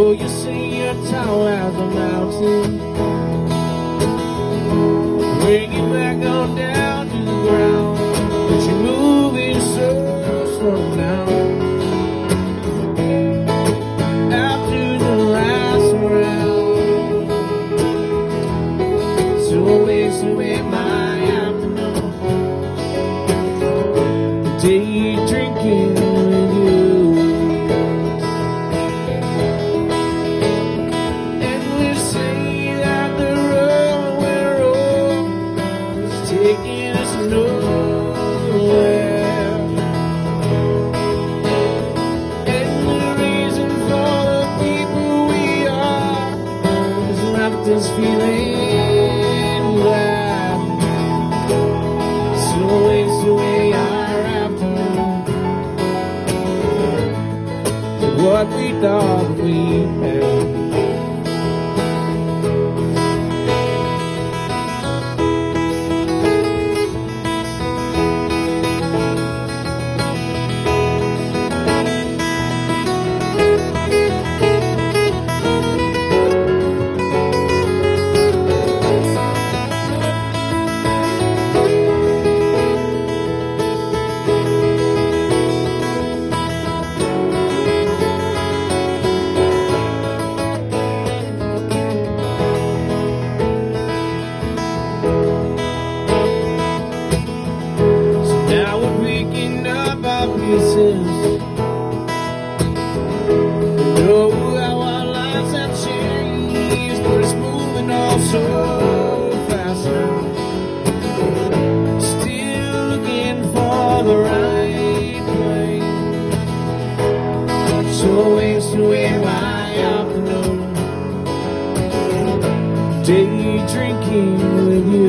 Oh, you see your tall as a mountain. Bring it back on down to the ground But you're moving so slow now. After the last round So waste away my afternoon? Daydream us feeling glad. So waste away our afternoon. What we thought we had. Pieces. Know how our lives have changed, but it's moving all so fast now. Still looking for the right place. So waste away my afternoon. Day drinking with you.